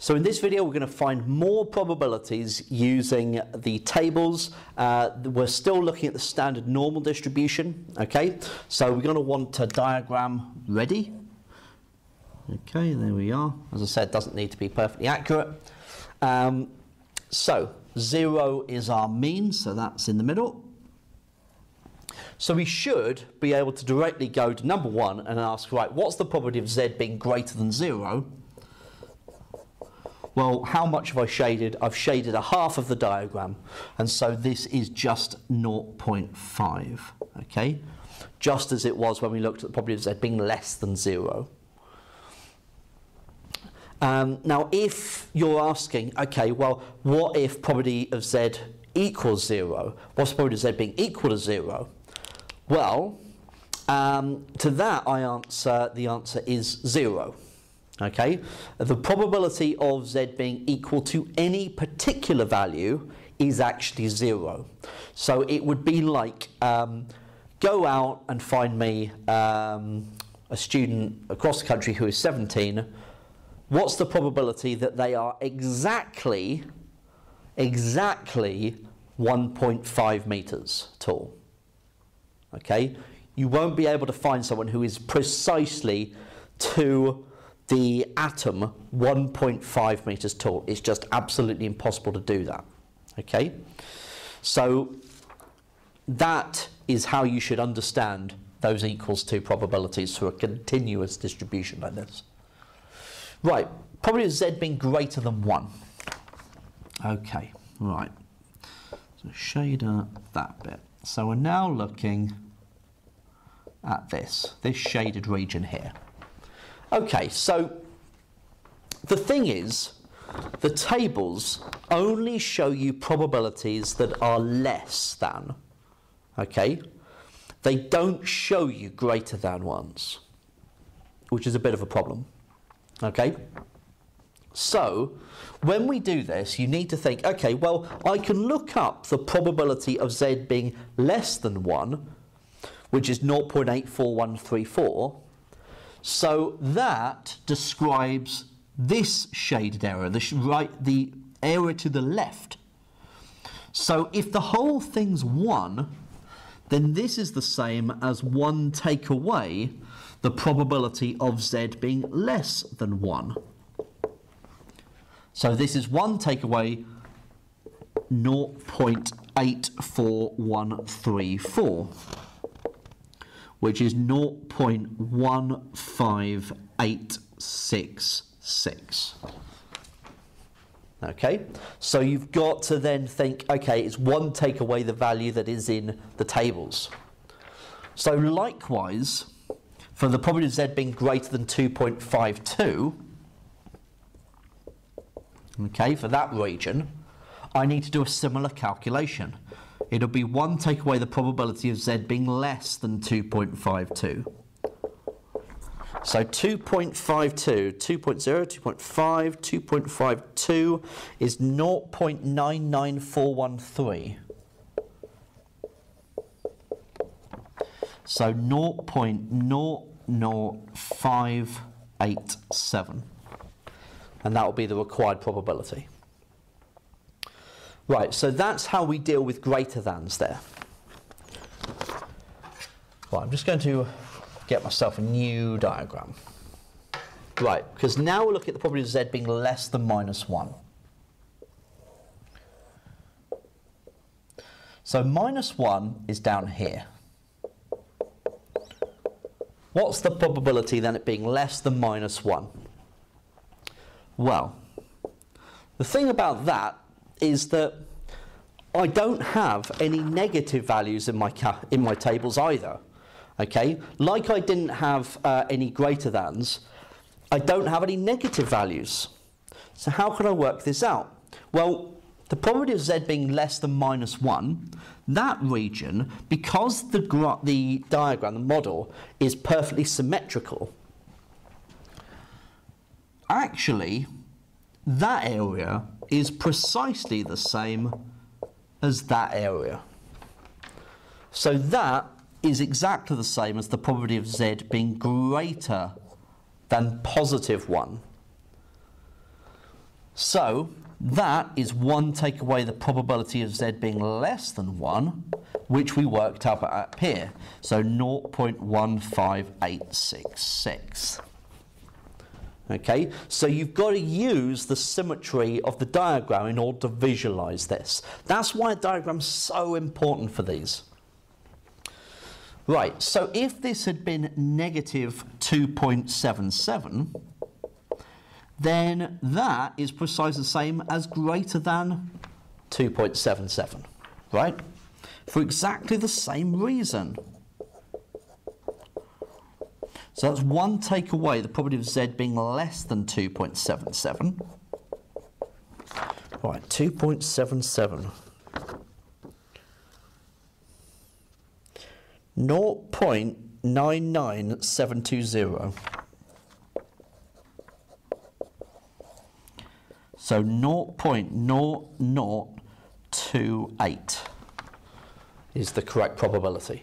So in this video, we're going to find more probabilities using the tables. Uh, we're still looking at the standard normal distribution, okay? So we're going to want a diagram ready. Okay, there we are. As I said, doesn't need to be perfectly accurate. Um, so zero is our mean, so that's in the middle. So we should be able to directly go to number one and ask, right, what's the probability of z being greater than zero? Well, how much have I shaded? I've shaded a half of the diagram, and so this is just 0.5, okay? Just as it was when we looked at the probability of z being less than zero. Um, now, if you're asking, okay, well, what if probability of z equals zero? What's the probability of z being equal to zero? Well, um, to that I answer, the answer is zero. Okay, the probability of z being equal to any particular value is actually zero. So it would be like um, go out and find me um, a student across the country who is 17. What's the probability that they are exactly, exactly 1.5 meters tall? Okay, you won't be able to find someone who is precisely two the atom 1.5 meters tall. It's just absolutely impossible to do that. Okay? So that is how you should understand those equals to probabilities for a continuous distribution like this. Right, probably z being greater than 1. Okay, right. So shader that bit. So we're now looking at this, this shaded region here. Okay, so the thing is, the tables only show you probabilities that are less than. Okay? They don't show you greater than ones, which is a bit of a problem. Okay? So, when we do this, you need to think, okay, well, I can look up the probability of z being less than 1, which is 0.84134, so that describes this shaded area, the, right, the area to the left. So if the whole thing's 1, then this is the same as 1 take away the probability of z being less than 1. So this is 1 take away 0.84134 which is 0.15866. Okay, so you've got to then think, okay, it's one take away the value that is in the tables. So likewise, for the probability of z being greater than 2.52, okay, for that region, I need to do a similar calculation it'll be 1 take away the probability of z being less than 2.52. So 2.52, 2.0, 2.5, 2.52 is 0.99413. So 0.00587. And that will be the required probability. Right, so that's how we deal with greater thans there. Right, I'm just going to get myself a new diagram. Right, because now we're looking at the probability of z being less than minus 1. So minus 1 is down here. What's the probability then it being less than minus 1? Well, the thing about that is that I don't have any negative values in my, in my tables either. Okay, like I didn't have uh, any greater thans, I don't have any negative values. So how can I work this out? Well, the probability of z being less than minus 1, that region, because the, the diagram, the model, is perfectly symmetrical, actually, that area is precisely the same as that area. So that is exactly the same as the probability of z being greater than positive 1. So that is 1 take away the probability of z being less than 1, which we worked out up here. So 0.15866. Okay, so you've got to use the symmetry of the diagram in order to visualize this. That's why a diagram's so important for these. Right, so if this had been negative 2.77, then that is precisely the same as greater than 2.77, right? For exactly the same reason. So that's one take away the probability of z being less than 2.77. Right, 2.77. 0.99720. So 0.0028 is the correct probability.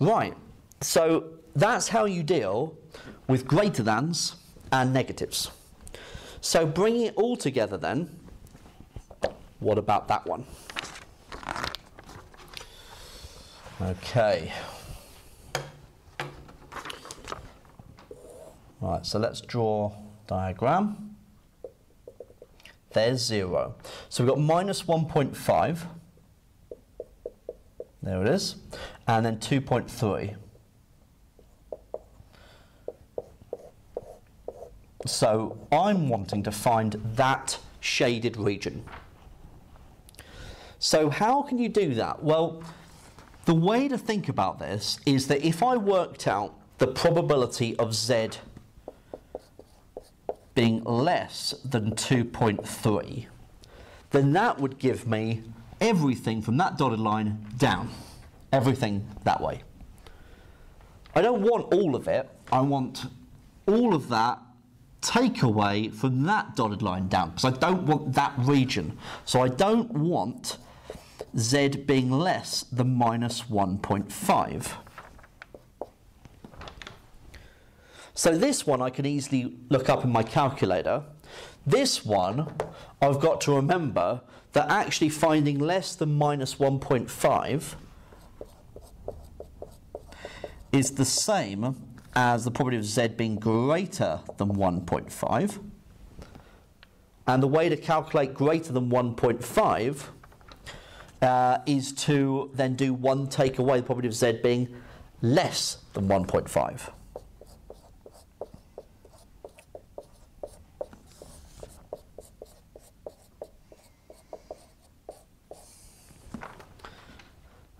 Right, so that's how you deal with greater thans and negatives. So bringing it all together then, what about that one? Okay. Right, so let's draw diagram. There's 0. So we've got minus 1.5. There it is. And then 2.3. So I'm wanting to find that shaded region. So how can you do that? Well, the way to think about this is that if I worked out the probability of z being less than 2.3, then that would give me everything from that dotted line down. Everything that way. I don't want all of it. I want all of that take away from that dotted line down because I don't want that region. So I don't want z being less than minus 1.5. So this one I can easily look up in my calculator. This one, I've got to remember that actually finding less than minus 1.5 is the same as the probability of z being greater than 1.5. And the way to calculate greater than 1.5 uh, is to then do one take away the probability of z being less than 1.5.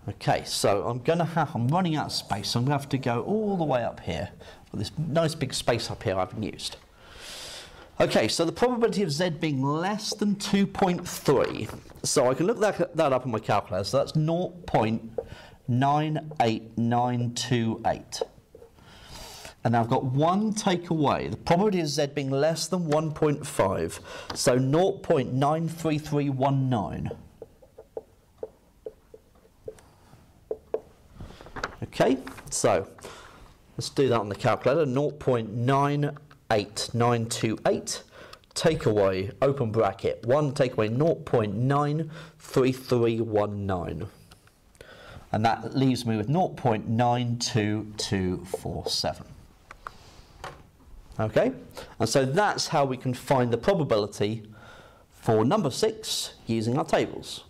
Okay, so I'm going to have, I'm running out of space, so I'm going to have to go all the way up here. For this nice big space up here I haven't used. Okay, so the probability of z being less than 2.3. So I can look that, that up on my calculator. So that's 0.98928. And I've got one takeaway. The probability of z being less than 1.5. So 0.93319. Okay, so let's do that on the calculator. 0.98928 take away, open bracket, 1 take away 0.93319. And that leaves me with 0.92247. Okay, and so that's how we can find the probability for number 6 using our tables.